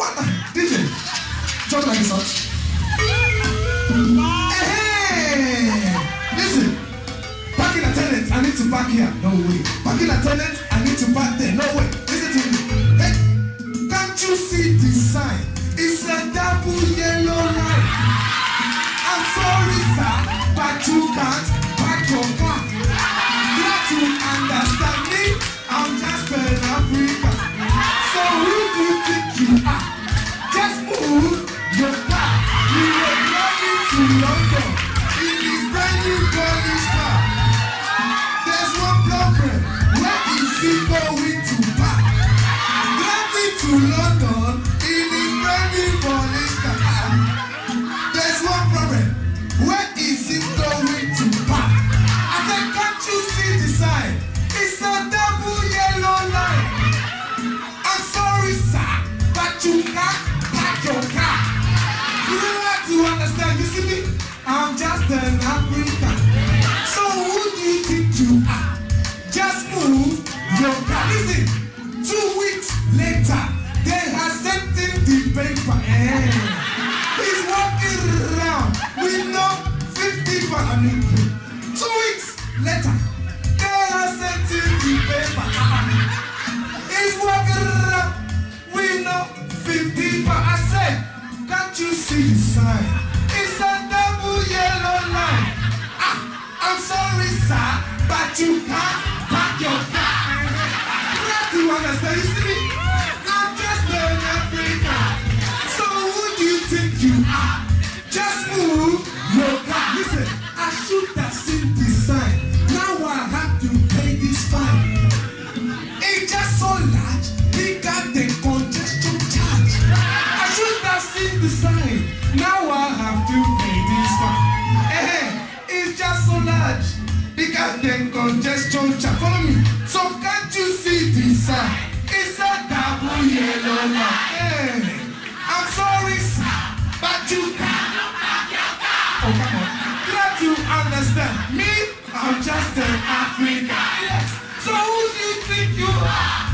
What the? DJ, jump like this. Hey, listen. Parking attendant, I need to park here. No way. Parking attendant, I need to park there. No way. Listen to me. Hey, can't you see the sign? It's a later, they have sent in the paper. Eh. He's walking around with no 50 for I mean, two weeks later, they have sent in the paper. He's walking around with no 50 for I said, can't you see the sign? It's a double yellow line. Ah, I'm sorry, sir, but you can't park your car. You have to understand, Just move your car. Listen, I should have seen the sign. Now I have to pay this fine. It's just so large, he got the congestion charge. I should have seen the sign. Now I have to pay this fine. Eh, it's just so large, he got the congestion charge. Follow me. To understand. Me, I'm just an African. Yes. So who do you think you are?